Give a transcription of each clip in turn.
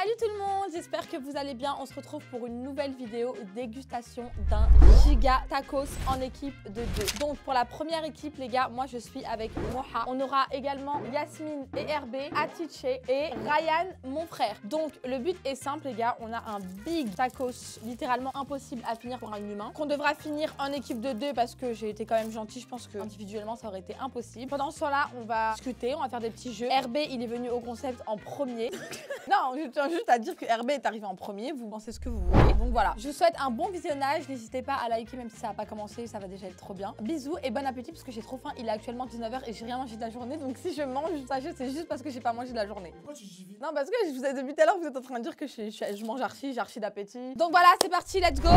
Salut tout le monde, j'espère que vous allez bien. On se retrouve pour une nouvelle vidéo dégustation d'un giga tacos en équipe de deux. Donc pour la première équipe les gars, moi je suis avec Moha. On aura également Yasmine et RB, Atiche et Ryan mon frère. Donc le but est simple les gars, on a un big tacos littéralement impossible à finir pour un humain qu'on devra finir en équipe de deux parce que j'ai été quand même gentil. Je pense que individuellement ça aurait été impossible. Pendant ce temps-là, on va discuter, on va faire des petits jeux. RB il est venu au concept en premier. non, je tiens juste à dire que RB est arrivé en premier. Vous pensez ce que vous voulez. Donc voilà, je vous souhaite un bon visionnage. N'hésitez pas à liker même si ça n'a pas commencé, ça va déjà être trop bien. Bisous et bon appétit parce que j'ai trop faim. Il est actuellement 19h et j'ai rien mangé de la journée. Donc si je mange, sachez c'est juste parce que j'ai pas mangé de la journée. Pourquoi tu dis Non, parce que je vous ai depuis tout à l'heure, vous êtes en train de dire que je, je- je mange archi, j'ai archi d'appétit. Donc voilà, c'est parti, let's go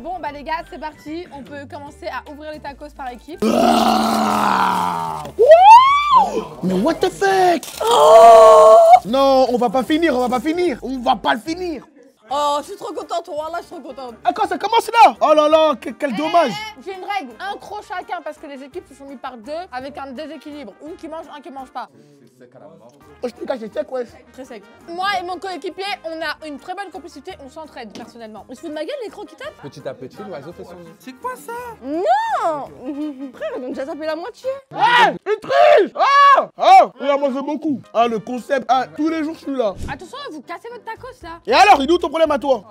Bon bah les gars, c'est parti. On peut commencer à ouvrir les tacos par équipe. Mais what the fuck Non, on va pas finir, on va pas finir On va pas le finir Oh, je suis trop contente, voilà, je suis trop contente. Ah quand ça commence là? Oh là là, que- quel dommage J'ai une règle, un croc chacun parce que les équipes se sont mis par deux avec un déséquilibre. Une qui mange, un qui mange pas. Oh, je te cache, je sais quoi? Très sec. Moi et mon coéquipier, on a une très bonne complicité, on s'entraide personnellement. On se fout de ma gueule les crocs qui tapent? Petit à petit, l'oiseau fait son. C'est quoi ça? Frère, ils ont déjà tapé la moitié. Ah Une triche Ah Ah Il a mangé beaucoup Ah le concept, ah tous les jours je suis là Attention, vous cassez votre tacos là. Et alors, il est où ton problème? À toi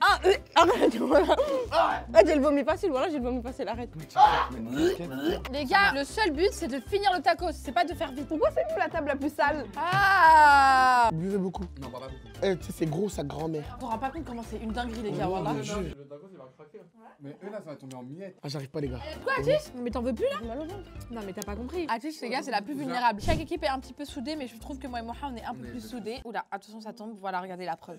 Ah, euh, arrête, voilà. Ah, j'ai le vomi facile, voilà, j'ai le vomi facile, arrête. Les gars, le seul but c'est de finir le tacos, c'est pas de faire vite. Pourquoi c'est nous la table la plus sale? Ah Vous buvez beaucoup. Non, pas beaucoup. Eh, tu sais, c'est gros sa grand-mère. On se rend pas compte comment c'est une dinguerie les gars, voilà. Le tacos, il va craquer. Mais eux, là, ça va tomber en miettes. Ah, j'arrive pas les gars. Quoi, Atis? Mais t'en veux plus là? Non, mais t'as pas compris. Atis, les gars, c'est la plus vulnérable. Chaque équipe est un petit peu soudée, mais je trouve que moi et Moha, on est un peu plus soudés. Oula, attention, ça tombe. Voilà, regardez la preuve.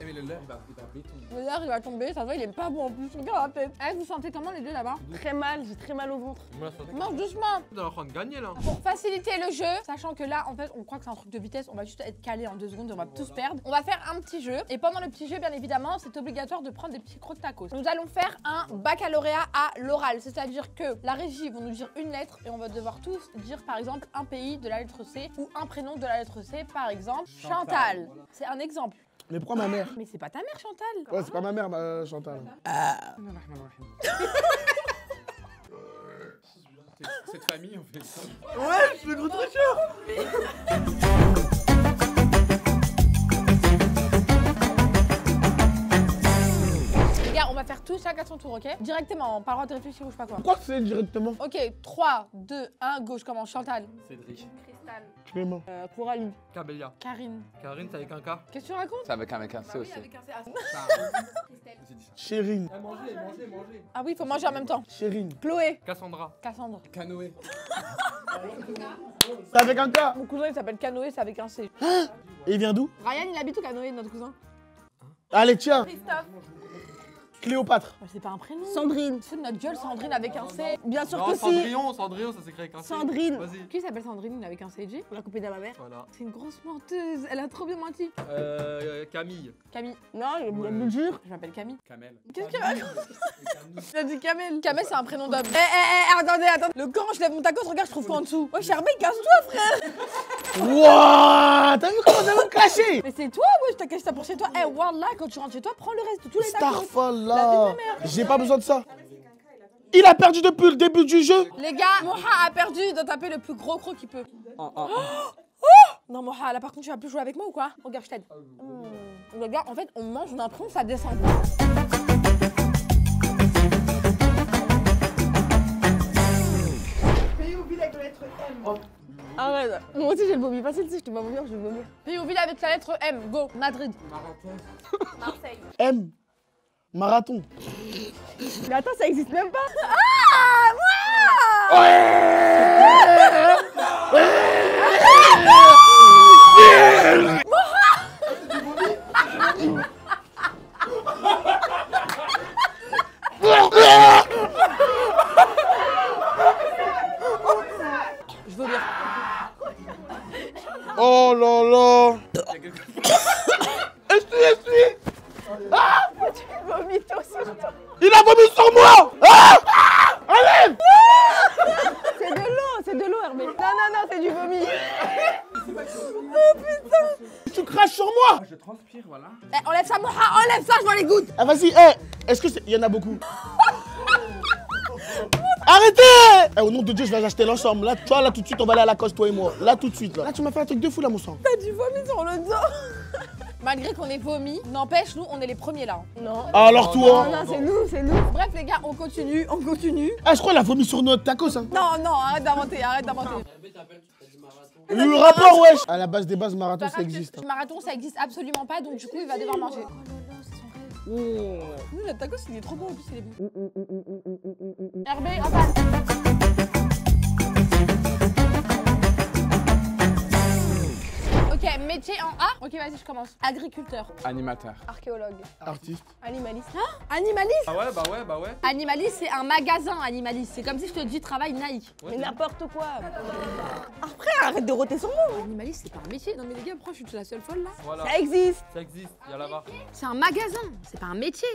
Eh, mais le leurre, il va, il va béton. Le lard, il va tomber, ça va, il est pas bon en plus. Regarde la tête. Eh, vous sentez comment les deux là-bas? Très mal, j'ai très mal au ventre. Mange doucement. On est en train de gagner là. Pour faciliter le jeu, sachant que là, en fait, on croit que c'est un truc de vitesse, on va juste être calé en deux secondes, on va tous perdre. On va faire un petit jeu. Et pendant le petit jeu, bien évidemment, c'est obligatoire de prendre des petits crocs de tacos. Nous allons faire un baccalauréat à l'oral. C'est-à-dire que la régie vont nous dire une lettre et on va devoir tous dire, par exemple, un pays de la lettre C ou un prénom de la lettre C, par exemple, Chantal. C'est un exemple. Mais pourquoi ma mère? Mais c'est pas ta mère, Chantal. Ouais, c'est pas ma mère, ma Chantal. Cette famille, on fait ça. Ouais, je le gros tricheur on va faire tout chacun son tour, ok? Directement, on pas le droit de réfléchir ou je sais pas quoi. Pourquoi c'est directement Ok, 3, 2, 1, gauche, commence. Chantal. Cédric. Clément. Euh, Coralie. Cabelia. Karine. Karine, c'est avec un K? Qu'est-ce que tu racontes? C'est avec un mec un C aussi. Chérine. Mangez, mangez, mangez. Ah oui, il faut manger en même temps. Chérine. Chloé. Cassandra. Cassandre. Canoë. C'est avec un K Mon cousin il s'appelle Canoë, c'est avec un C. Et il vient d'où? Ryan il habite au Canoë, notre cousin? Allez, tiens Christophe. Cléopâtre. c'est pas un prénom. Sandrine. C'est de notre gueule, Sandrine avec un C. Bien sûr que si. Cendrillon, Cendrillon, ça s'écrit avec un C. Sandrine. Vas-y. Qui s'appelle Sandrine avec un CG La copine de ma mère. Voilà. C'est une grosse menteuse, elle a trop bien menti. Euh, Camille. Camille. Non, je Ouais. me jure. Je m'appelle Camille. Camel. Qu'est-ce qu'il raconte Il a dit Kamel. Kamel c'est un prénom d'homme. Eh eh eh, attendez, attendez. Le quand je lève mon tacos, regarde, je trouve quoi en dessous. Ouais, Charbé, casse-toi frère. Wouah T'as vu comment ça va me clasher? Mais c'est toi, ouais, je t'ai caché ça pour chez toi. Eh, Wallah, quand tu rentres chez toi, prends le reste de tous les tacos. De. J'ai pas besoin de ça. Il a perdu depuis le début du jeu. Les gars, Moha a perdu, il doit taper le plus gros croc qu'il peut. En, en, en. Non, Moha, là par contre, tu vas plus jouer avec moi ou quoi Regarde, je t'aide. Mmh. Les gars, en fait, on mange, on a l'impression que ça descend. Arrête. Moi aussi j'ai le vomi facile, si je te vois vomir, je vais vomir. Pays ou ville avec la lettre M, go, Madrid. Marseille. M. Marathon. Mais attends, ça existe même pas. Je veux dire. Oh là là. Essuie, essuie. A beaucoup. Arrêtez Eh, Au nom de Dieu, je vais les acheter l'ensemble. Là, toi, là, tout de suite, on va aller à la cause, toi et moi. Là, tout de suite. Là, là tu m'as fait un truc de fou, là, mon sang. T'as du vomi sur le dos. Malgré qu'on ait vomi, n'empêche, nous, on est les premiers là. Non. Alors, Non, toi non, c'est nous, c'est nous. Bref, les gars, on continue, on continue. Ah, je crois qu'elle a vomi sur notre tacos, hein. Non, non, arrête d'inventer, arrête d'inventer. Le rapport, wesh À la base des bases, marathon, ça existe. hein. Marathon, ça existe absolument pas, donc du coup, il va devoir manger. Mmh. Notre tacos, il est trop bon, en plus, il est bon. RB, en face. Métier en A. Ok, vas-y, je commence. Agriculteur. Animateur. Archéologue. Artiste. Animaliste. Animaliste? Ah ouais, bah ouais, bah ouais. Animaliste, c'est un magasin, animaliste. C'est comme si je te dis travail Nike. Ouais, Mais n'importe quoi. Après, arrête de roter son nom. Animaliste, c'est pas un métier. Non, mais les gars, pourquoi je suis la seule folle là? Voilà, Ça existe. ça existe, y'a là-bas. C'est un magasin, c'est pas un métier.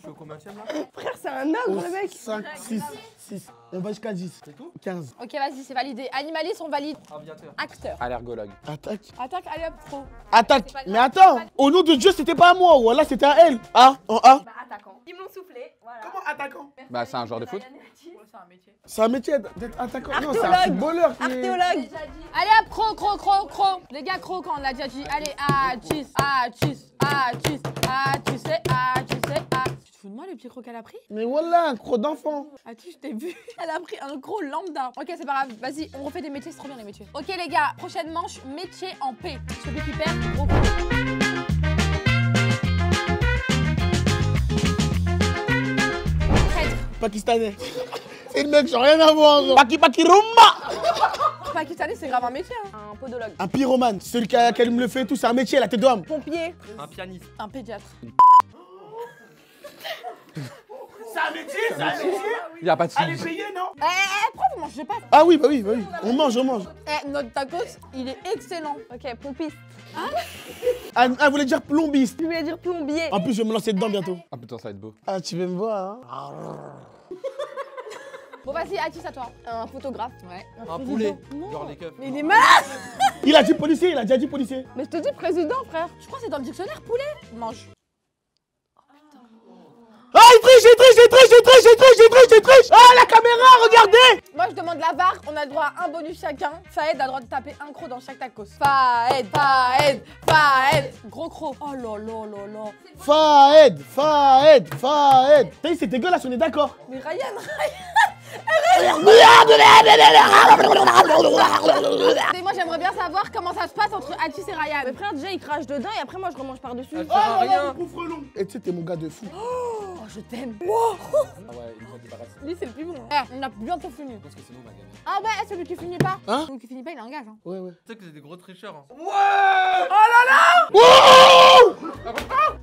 Je suis au combien là Frère, c'est un ogre, le mec. 5, 6, 6. On va jusqu'à 10. C'est tout 15. Ok, vas-y, c'est validé. Animaliste, on valide. Aviateur. Acteur. Allergologue. Attaque. Attaque, allez hop, pro. Attaque. Mais attends, au nom de Dieu, c'était pas à moi, ou là, c'était à elle. A, en A. Bah, attaquant. Ils m'ont soufflé. Voilà. Comment attaquant? Bah, c'est un joueur de foot. c'est un métier. C'est un métier d'être attaquant. Non, c'est un Archéologue. footballeur. Archéologue. Allez hop, cro, cro, cro, cro. Les gars, cro quand on l'a déjà dit. Allez, ah, tchis, ah, tchis, ah, tchis, ah, tu sais, ah, tu sais, ah. Fous de moi le petit croc qu'elle a pris Mais voilà, un croc d'enfant. Ah, tu, je t'ai vu. Elle a pris un gros lambda. Ok, c'est pas grave. Vas-y, on refait des métiers, c'est trop bien les métiers. Ok, les gars, prochaine manche, métier en P. Celui qui perd, gros. Pakistanais. C'est le mec, j'ai rien à voir. genre. Paki Paki Rumba. Pakistanais, c'est grave un métier. Hein. Un podologue. Un pyromane. Celui qui, a- qui allume le feu et tout, c'est un métier, la tête d'homme. Pompier. Un pianiste. Un pédiatre. C'est un métier, c'est un métier. Y'a pas de soucis. payé, non Eh, eh, eh, pourquoi vous mangez pas Ah oui, bah oui, bah oui. On mange, on mange. Eh, notre tacos, il est excellent. Ok, pompiste. Ah, ah, vous voulez dire plombiste Je voulais dire plombier. En plus, je vais me lancer dedans bientôt. Ah putain, ça va être beau. Ah, tu veux me voir, hein Bon, vas-y, Atis, à toi. Un photographe. Ouais. Un poulet. Genre les keufs. Mais il est malade. Il a dit policier, il a déjà dit policier. Mais je te dis président, frère. Je crois que c'est dans le dictionnaire, poulet. Mange. Ah, il triche, il triche, il triche, il triche, il triche, il triche, il triche Ah, la caméra, regardez Moi, je demande la VAR. On a le droit à un bonus chacun. Faed a le droit de taper un croc dans chaque tacos. Faed, Faed, Faed. Gros croc. Oh là là là là. Faed, Faed, Faed. T'as dit, c'est dégueulasse, on est d'accord. Mais Ryan, Et moi, j'aimerais bien savoir comment ça se passe entre Atis et Ryan. Mais frère, déjà, il crache dedans et après, moi, je remange par-dessus. Elle sert à rien. Et tu sais, t'es mon gars de fou. Oh, je t'aime. Ah ouais, il faut débarrasser. Lui, c'est le plus bon. Eh, on a bientôt fini. Parce que sinon, on va gagner. Ah ouais, celui qui finit pas. Hein Celui qui finit pas, il engage. Hein. Ouais, ouais. Tu sais que c'est des gros tricheurs. Hein. Wow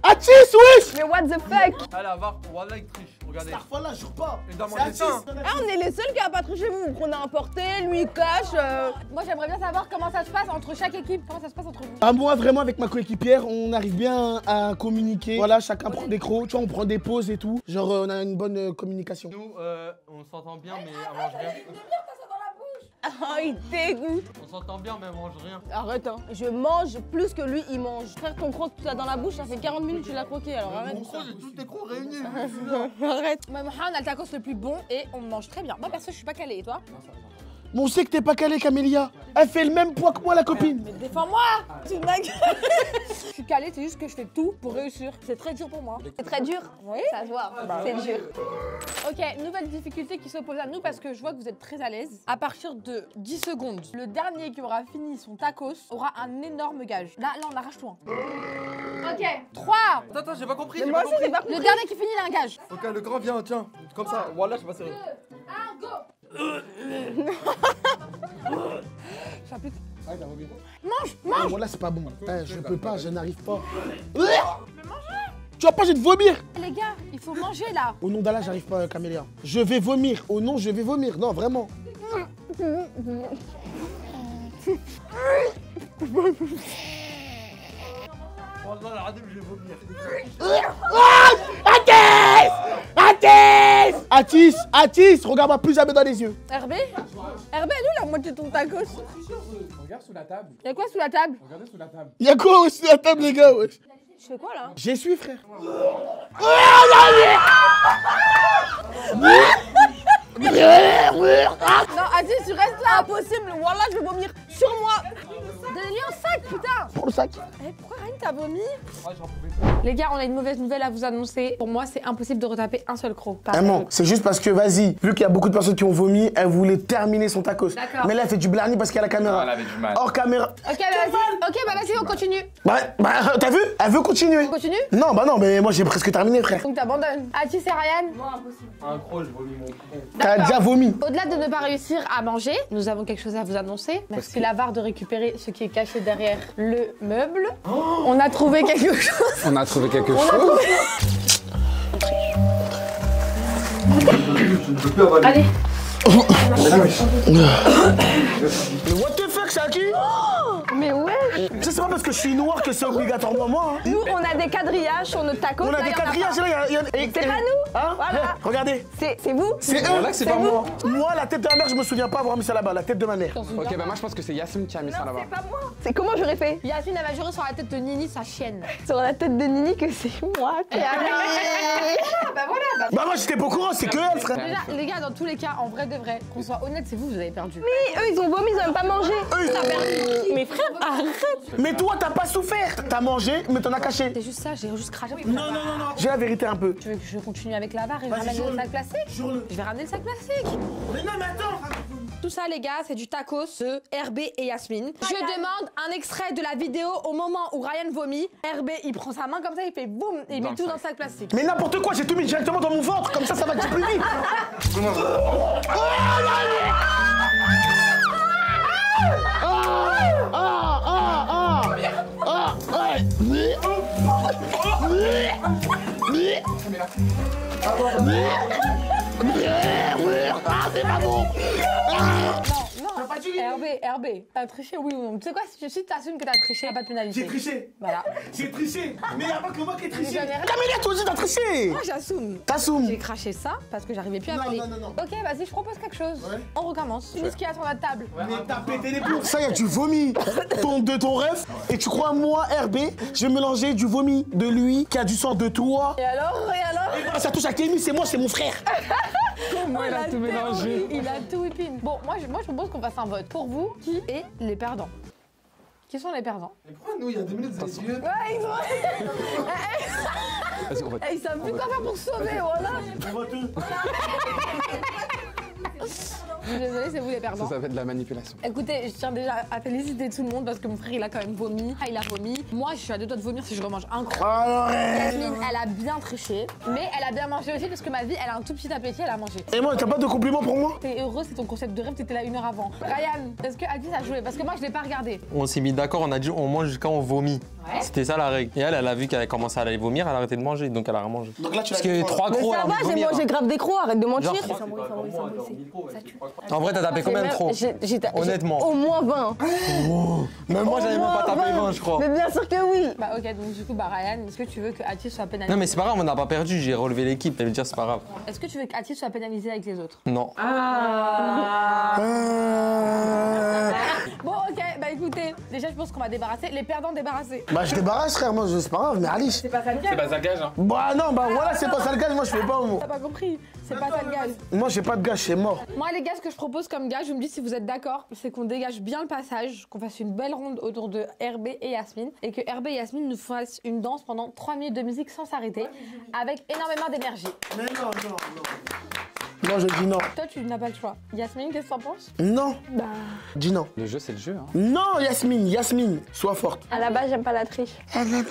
Atis, wesh Mais what the fuck Allez, avoir, voilà, il triche. Regardez. Fois là, jure pas. Dans mon C'est dessin. Ah, on est les seuls qui a pas triché, vous. Vous prenez un porté, lui, il cache. euh. Moi, j'aimerais bien savoir comment ça se passe entre chaque équipe. Comment ça se passe entre vous. Ah, moi, vraiment, avec ma coéquipière, on arrive bien à communiquer. Voilà, chacun prend des crocs, tu vois, on prend des pauses et tout. Genre, euh, on a une bonne euh, communication. Nous, euh, on s'entend bien, mais elle mange rien. Oh, il dégoûte. On s'entend bien, mais mange rien. Arrête, hein. Je mange plus que lui, il mange. Frère, ton croc tu as dans la bouche, ça fait 40 minutes que tu l'as croqué, alors arrête. Gros, j'ai tous tes crocs réunis. Arrête. Moi, Mohamed, on a le tacos le plus bon et on mange très bien. Moi, perso, je suis pas calée. Et toi? Mais on sait que t'es pas calé, Camélia. Elle fait le même poids que moi, la copine. Mais défends-moi C'est une blague Je suis calée, c'est juste que je fais tout pour réussir. C'est très dur pour moi. C'est très dur. Oui Ça se voit. C'est dur. Ok, nouvelle difficulté qui s'oppose à nous parce que je vois que vous êtes très à l'aise. À partir de 10 secondes, le dernier qui aura fini son tacos aura un énorme gage. Là, là, on arrache tout. hein. Ok, 3 Attends, attends, j'ai pas compris. Mais j'ai moi pas aussi, j'ai compris. pas compris. Le dernier qui finit, il a un gage. Ok, le grand vient, tiens. Comme ça. Voilà, je sais pas sérieux. 1, go J'applique. Mange, Ah, mange moi, là, c'est pas bon. Eh, je peux pas, je n'arrive pas. Tu vas pas, je vais te vomir. Les gars, il faut manger là Au nom d'Allah, j'arrive pas, Camélia. Je vais vomir. Au nom, je vais vomir. Non, vraiment. La radem, je vais vomir. Atis Atis Atis Atis Regarde-moi plus jamais dans les yeux. RB RB, nous, la moitié de ton tacos. Regarde sous la table. Y'a quoi sous la table Regardez sous la table. Y'a quoi aussi à la table, les gars wesh Je fais quoi là? J'y suis, frère. Non, Atis, tu restes là. Impossible. Wallah, je vais vomir sur moi. Donnez-lui un sac, putain. Prends le sac. Eh, pourquoi Ryan t'as vomi Les gars, on a une mauvaise nouvelle à vous annoncer. Pour moi, c'est impossible de retaper un seul croc. Par Maman, c'est juste parce que, vas-y, vu qu'il y a beaucoup de personnes qui ont vomi, elle voulait terminer son tacos. D'accord. Mais là, elle fait du blarni parce qu'il y a la caméra. Elle avait du mal. Hors caméra. Ok, bah vas-y. Ok, bah vas-y, on continue. Bah, bah, t'as vu? Elle veut continuer. On continue? Non, bah non, mais moi j'ai presque terminé, frère. Donc t'abandonnes. Atis et Ryan Un croc, je vomis mon croc. T'as déjà vomi. Au-delà de ne pas réussir à manger, nous avons quelque chose à vous annoncer. Merci l'avare de récupérer ce qui caché derrière le meuble. On a trouvé quelque chose. On a trouvé quelque On chose. trouvé. Je ne peux plus avaler. Allez the fuck, c'est à qui Mais ouais Ça, c'est pas parce que je suis noir que c'est obligatoirement moi. Hein. Nous, on a des quadrillages sur notre tacos. On a là, des quadrillages, là, y a- y a- et- C'est pas nous. Hein Voilà. Regardez, C'est c'est vous c'est eux. Voilà c'est pas vous. moi. Moi, la tête de ma mère, je me souviens pas avoir mis ça là-bas, la tête de ma mère. Ok, bah moi je pense que c'est Yasmine qui a mis ça là-bas. C'est pas moi C'est comment j'aurais fait Yasmine, elle va jurer sur la tête de Nini, sa chienne. Sur la tête de Nini que c'est moi qui a Bah, moi, j'étais pas au courant, c'est que elle, frère. Déjà, les gars, dans tous les cas, en vrai de vrai, qu'on soit honnête, c'est vous, vous avez perdu. Eux, ils ont vomi, ils ont même pas mangé. Eux, ils- Mais frère, arrête Mais toi, t'as pas souffert. T'as mangé, mais t'en as caché. C'est juste ça, j'ai juste craché. Non, non, non, non. J'ai la vérité un peu. Tu veux que je continue avec la barre et je ramène le sac plastique. Je vais ramener le sac plastique. Mais non, mais attends. Tout ça, les gars, c'est du tacos de RB et Yasmine. Je demande un extrait de la vidéo au moment où Ryan vomit. RB, il prend sa main comme ça, il fait boum, et il met tout dans le sac plastique. Mais n'importe quoi, j'ai tout mis directement dans mon ventre, comme ça, ça va être plus vite. Ah, ah, ah, ah, ouais. Non, non, RB, RB, t'as triché, oui ou non Tu sais quoi, si si t'assumes que t'as triché, y'a pas de pénalité. J'ai triché. Voilà. J'ai triché. Mais y a pas que moi qui ai triché. Mais j'en ai rien. Camélia, toi aussi, t'as triché. Moi, j'assume. T'assumes. J'ai craché ça parce que j'arrivais plus à Non, avaler. non, non, non. Ok, vas-y, je propose quelque chose. Ouais. On recommence. Dis ce qu'il y a sur la table. Mais t'as pété les plombs. Ça y est, tu vomis ton, de ton ref. Et tu crois, moi, RB, je vais mélanger du vomi de lui qui a du sang de toi. Et alors Et alors Et voilà, ça touche à Kémy, c'est moi, c'est mon frère. Moi, il a tout mélangé. Il a tout whipping. Bon, moi je, moi, je propose qu'on fasse un vote. Pour vous, qui est les perdants Qui sont les perdants Mais pourquoi nous, il y a deux minutes, yeux Ouais, ils ont... On va. Ils savent plus quoi faire pour se sauver, voilà Je suis désolée, c'est vous les Ça, perdants. ça va être de la manipulation. Écoutez, je tiens déjà à féliciter tout le monde parce que mon frère il a quand même vomi. Ah, il a vomi. Moi, je suis à deux doigts de vomir si je remange un croc. Alors, Yasmine, elle a bien triché, mais elle a bien mangé aussi parce que ma vie, elle a un tout petit appétit, elle a mangé. et moi, t'as pas de compliments pour moi? T'es heureux, c'est ton concept de rêve, t'étais là une heure avant. Ryan, est-ce que Adis a joué? Parce que moi, je l'ai pas regardé. On s'est mis d'accord, on a dit on mange jusqu'à on vomit. Ouais. C'était ça la règle. Et elle, elle a vu qu'elle commençait à aller vomir, elle a arrêté de manger, donc elle a remangé. Donc là, tu Parce que trois Mais crocs, ça elle a va, j'ai mangé grave des crocs, arrête de mentir. Genre, En vrai, t'as tapé combien de crocs J'ai- j'ai- j'ai- Honnêtement. Au moins 20. Même moi, j'avais même pas tapé 20. 20, je crois. Mais bien sûr que oui. Bah ok, donc du coup, bah Ryan, est-ce que tu veux que Atis soit pénalisé? Non, mais c'est pas grave, on n'a pas perdu, j'ai relevé l'équipe, elle veut dire c'est pas grave. Est-ce que tu veux qu'Atis soit pénalisé avec les autres? Non. Euh, Bon ok, bah écoutez, déjà je pense qu'on va débarrasser. Les perdants débarrassés. Bah, je débarrasse, frère, moi, c'est pas grave, mais Alice. C'est pas ça le C'est gage. pas ça gage, hein. Bah, non, bah voilà, c'est pas ça le gage, moi, je fais pas, moi. T'as pas compris C'est pas ça le gage. Moi, j'ai pas de gage, c'est mort. Moi les gars, ce que je propose comme gage, vous me dites si vous êtes d'accord, c'est qu'on dégage bien le passage, qu'on fasse une belle ronde autour de RB et Yasmine, et que RB et Yasmine nous fassent une danse pendant 3 minutes de musique sans s'arrêter, avec énormément d'énergie. Mais non, non, non. Non, je dis non. Toi tu n'as pas le choix. Yasmine, qu'est-ce que t'en penses? Non. Bah... Dis non. Le jeu, c'est le jeu, hein. Non, Yasmine, Yasmine, sois forte. À la base, j'aime pas la triche. RB,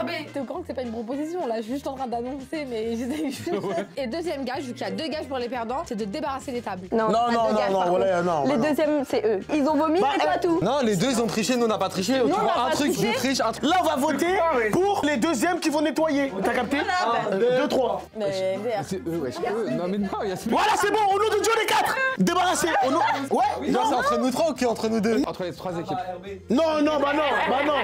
RB T'es au courant que c'est pas une proposition là, je suis juste en train d'annoncer, mais j'étais juste... Et deuxième gage, vu qu'il y a deux gages pour les perdants, c'est de débarrasser les tables. Non, Non, pas non, non, non, voilà, non, Les non. deuxièmes, c'est eux. Ils ont vomi Bah, et toi euh, tout. Non, les deux, ils ont triché, nous, on n'a pas triché. tu on vois, un pas truc, je triche, un truc. Là, on va voter pour les deuxièmes qui vont nettoyer. T'as capté? Euh, Deux, trois. Mais... C'est eux, non, mais non, Yasmine. Voilà, c'est bon, au nom de Dieu, les quatre Débarrassé Au nom. Ouais Non, c'est entre nous trois ou qui entre nous deux Entre les trois équipes. Non, non, bah non, bah non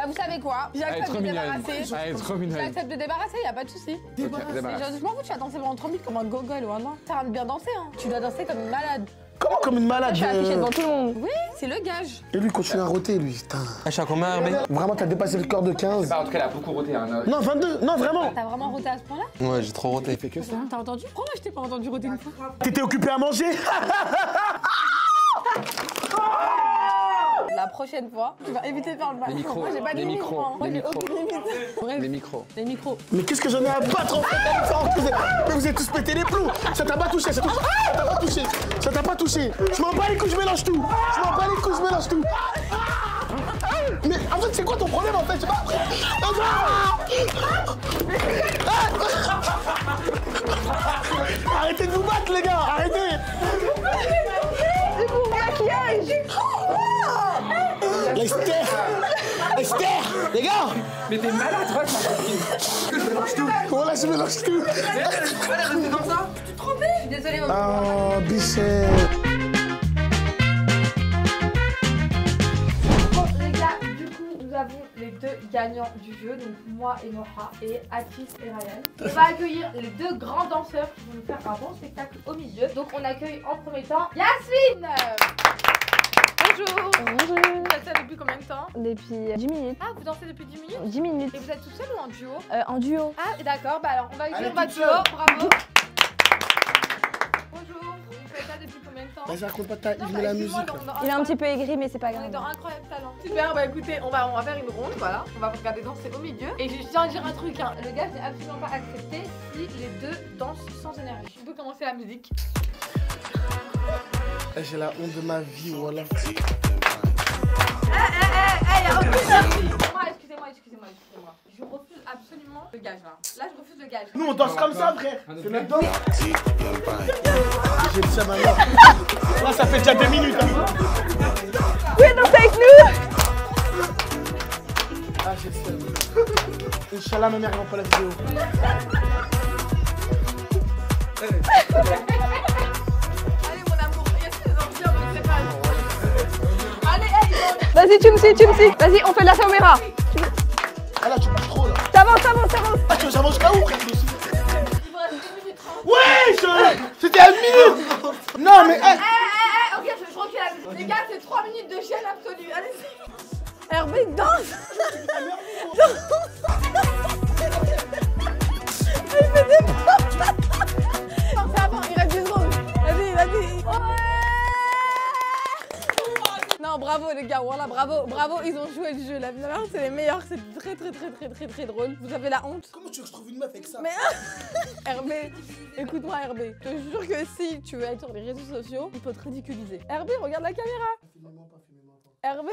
Ah, vous savez quoi J'accepte de débarrasser. Elle est trop mignonne. J'accepte de débarrasser, y a pas de souci. Ok, Mais débarrasse. je m'en fous, tu vas danser pendant 30 minutes comme un gogol ou un an. T'as de bien danser, hein. Tu dois danser comme une malade. Comment comme une malade Je afficher je- devant tout le monde. Oui, c'est le gage. Et lui continue à roter, lui, putain. Ah, je suis à combien, Herbé Vraiment, t'as dépassé le corps de 15 Bah, en tout cas, elle a beaucoup roté. Hein. Non, 22 Non, vraiment T'as vraiment roté à ce point-là Ouais, j'ai trop roté. fait que ça. T'as entendu Pourquoi moi je t'ai pas entendu roter une fois T'étais occupé à manger prochaine fois, tu vas éviter de faire le mal. Les micros, Moi j'ai pas de les limite, micros, moi. Les j'ai micros. aucune limite. Bref, Les micros. les micros. Mais qu'est-ce que j'en ai à battre en fait ça Mais vous êtes tous pété les plombs. Ça t'a pas touché, ça t'a Ah, ça t'a pas touché. Ça t'a pas touché. Je m'en bats les couilles, je mélange tout. Je m'en bats les couilles, je mélange tout. Mais en fait, c'est quoi ton problème en fait? Je sais pas. Ah Arrêtez de vous battre les gars Arrêtez. La Esther Esther Les gars Mais t'es malade, toi, Voilà, je mélange tout Désolée, maman. Ah, Bichet Bon, les gars, du coup, nous avons les deux gagnants du jeu, donc moi et Moha, et Atis et Ryan. On va accueillir les deux grands danseurs qui vont nous faire un bon spectacle au milieu. Donc, on accueille en premier temps Yasmine Bonjour Bonjour. Vous êtes là depuis combien de temps Depuis 10 minutes. Ah, vous dansez depuis 10 minutes 10 minutes. Et vous êtes toute seule ou en duo Euh, en duo. Ah, d'accord, bah alors on va votre toute duo, bravo Bonjour, vous faites ça depuis combien de temps Vas-y, raconte pas ta Non, il bah, met la musique. dans- dans Il est un petit peu aigri, mais c'est pas On est grave. dans Incroyable Talent. Super, bah écoutez, on va, on va faire une ronde, voilà. On va vous regarder danser au milieu. Et je tiens à dire un truc, hein. le gars n'est absolument pas accepté si les deux dansent sans énergie. On peut commencer la musique. J'ai la honte de ma vie, voilà. Eh, eh, y'a aucune Excusez-moi, excusez-moi, excusez-moi, excusez-moi. Je refuse absolument le gage là. Là, je refuse le gage. Nous, on danse comme ça, frère. C'est notre danse. J'ai dit ça maintenant. Là, ça fait déjà deux minutes. hein. Oui, danse avec nous Ah, j'ai le seum. Inch'Allah, ma mère rend pas la vidéo. Vas-y, tu me suis, tu me suis. Vas-y, on fait de la caméra. Ah là, tu bouges trop, là. T'avances, t'avances, t'avances. Ah, tu veux j'avance jusqu'à où, frère vont- il vous reste 1 minute 30. Ouais. C'était à une minute Non, mais... eh, Eh, eh, eh, ok, je, je recule. Les gars, c'est 3 minutes de chaîne absolue. Allez, Hervé, danse. Non, c'est avant, il reste 10 secondes. Vas-y, vas-y. Non, bravo les gars, voilà, bravo, bravo, ils ont joué le jeu. La vérité, c'est les meilleurs, c'est très très très très très très drôle. Vous avez la honte Comment tu veux que je trouve une meuf avec ça? Mais Herbé, écoute-moi Herbé, je te jure que si tu veux être sur les réseaux sociaux, il peut te ridiculiser. Herbé, regarde la caméra. Herbé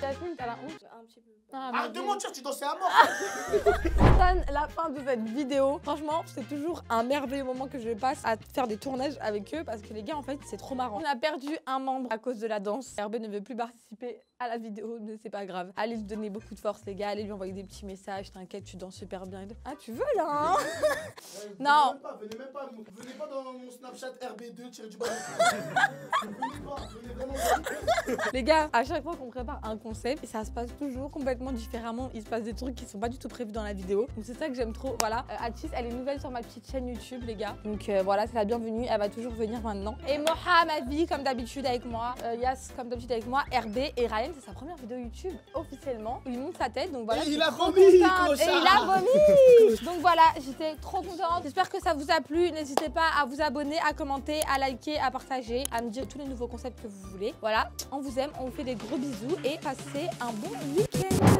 Jasmine, t'as la honte Un petit peu. Ah, Arrête de mentir, tu dansais à mort Stan, la fin de cette vidéo. Franchement, c'est toujours un merveilleux moment que je passe à faire des tournages avec eux parce que les gars, en fait, c'est trop marrant. On a perdu un membre à cause de la danse. Hervé ne veut plus participer à la vidéo, mais c'est pas grave. Allez lui donner beaucoup de force, les gars. Allez lui envoyer des petits messages. T'inquiète, tu danses super bien. Ah, tu veux là hein? Non. Venez même pas, venez même pas, venez pas dans mon Snapchat RB2, tiré du bas. venez pas, venez vraiment. Les gars, à chaque fois qu'on prépare un concept, ça se passe toujours complètement différemment. Il se passe des trucs qui sont pas du tout prévus dans la vidéo. Donc c'est ça que j'aime trop. Voilà, euh, Atis, elle est nouvelle sur ma petite chaîne YouTube, les gars. Donc euh, voilà, c'est la bienvenue. Elle va toujours venir maintenant. Et Moha, ma vie, comme d'habitude avec moi. Euh, Yas, comme d'habitude avec moi. RB et Ryan, c'est sa première vidéo YouTube officiellement. Où il monte sa tête. Donc voilà. Et il a vomi. Et il a vomi. Donc voilà, j'étais trop contente. J'espère que ça vous a plu. N'hésitez pas à vous abonner, à commenter, à liker, à partager, à me dire tous les nouveaux concepts que vous voulez. Voilà, on vous aime, on vous fait des gros bisous et passez un bon week-end.